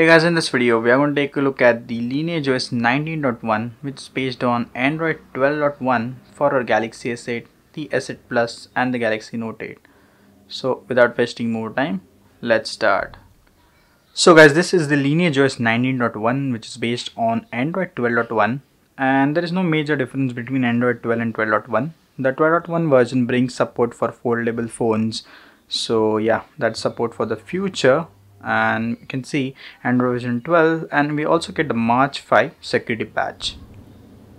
Hey guys, in this video we are going to take a look at the Lineage OS 19.1 which is based on Android 12.1 for our Galaxy S8, the S8 Plus and the Galaxy Note 8. So without wasting more time, let's start. So guys, this is the Lineage OS 19.1 which is based on Android 12.1 and there is no major difference between Android 12 and 12.1. The 12.1 version brings support for foldable phones. So yeah, that's support for the future and you can see Android version 12 and we also get the March 5 security patch.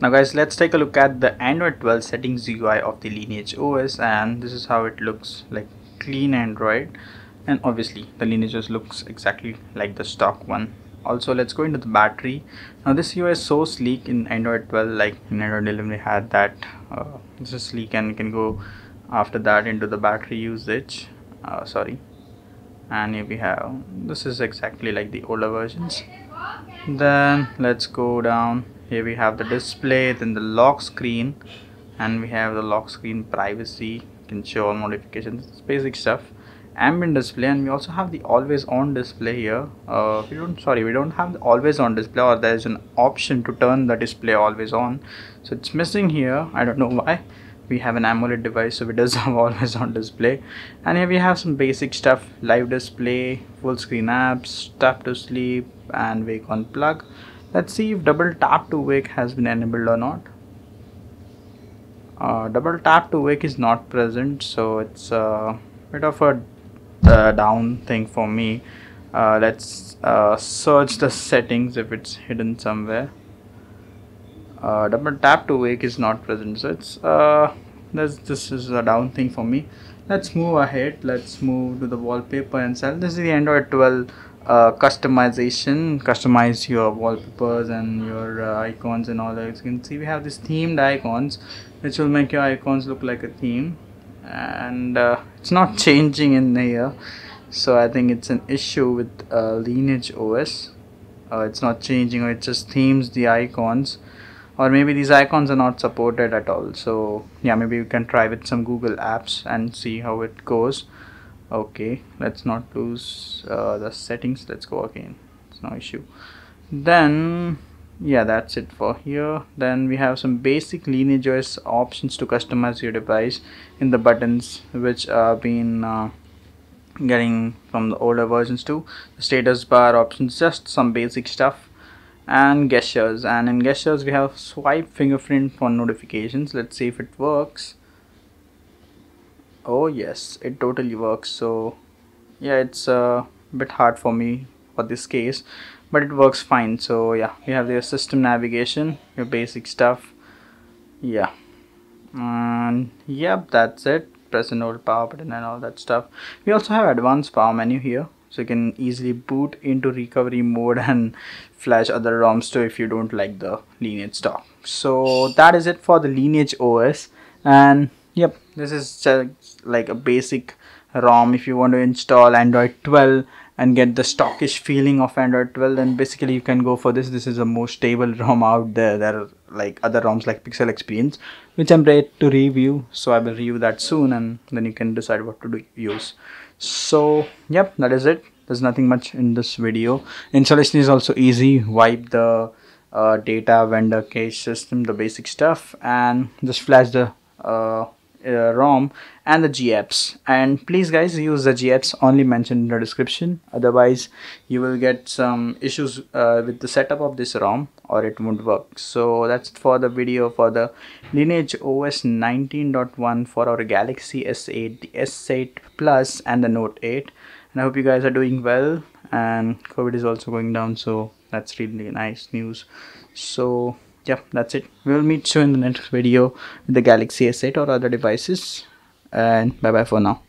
Now guys let's take a look at the Android 12 settings UI of the Lineage OS and this is how it looks like clean Android and obviously the Lineage OS looks exactly like the stock one. Also let's go into the battery. Now this UI is so sleek in Android 12 like in Android 11 we had that. Uh, this is sleek and you can go after that into the battery usage. Uh, sorry and here we have this is exactly like the older versions. Then let's go down. Here we have the display then the lock screen and we have the lock screen privacy. You can show all notifications basic stuff. Ambient display and we also have the always on display here. Uh, we don't sorry we don't have the always on display or there's an option to turn the display always on. So it's missing here I don't know why we have an AMOLED device so it have always on display. And here we have some basic stuff live display full screen apps tap to sleep and wake on plug. Let's see if double tap to wake has been enabled or not. Uh, double tap to wake is not present so it's a bit of a uh, down thing for me. Uh, let's uh, search the settings if it's hidden somewhere uh, double tap to wake is not present so it's uh this this is a down thing for me. Let's move ahead. Let's move to the wallpaper and sell. This is the android 12 uh, customization. Customize your wallpapers and your uh, icons and all that. You can see we have these themed icons which will make your icons look like a theme. And uh, it's not changing in here so I think it's an issue with uh, lineage OS uh, it's not changing. It just themes the icons or maybe these icons are not supported at all. So yeah maybe you can try with some google apps and see how it goes. Okay let's not lose uh, the settings. Let's go again. It's no issue. Then yeah that's it for here. Then we have some basic lineage OS options to customize your device in the buttons which are being uh, getting from the older versions too. The status bar options just some basic stuff and gestures. And in gestures we have swipe fingerprint for notifications. Let's see if it works. Oh yes it totally works. So yeah it's a bit hard for me for this case but it works fine. So yeah we have the system navigation your basic stuff. Yeah. And yep that's it. Press and hold power button and all that stuff. We also have advanced power menu here so you can easily boot into recovery mode and flash other ROMs too if you don't like the lineage stock so that is it for the lineage OS and yep this is just like a basic ROM. If you want to install Android 12 and get the stockish feeling of Android 12 then basically you can go for this. This is the most stable ROM out there. There are like other ROMs like Pixel Experience which I'm ready to review. So I will review that soon and then you can decide what to do, use so yep that is it. There's nothing much in this video. Installation is also easy. Wipe the uh, data vendor cache system the basic stuff and just flash the uh, uh, ROM and the GApps and please guys use the GApps only mentioned in the description. Otherwise you will get some issues uh, with the setup of this ROM or it won't work. So that's for the video for the lineage OS 19.1 for our Galaxy S8 the S8 Plus and the Note 8 and I hope you guys are doing well. And COVID is also going down so that's really nice news. So yeah that's it. We'll meet you in the next video with the galaxy s8 or other devices. And bye bye for now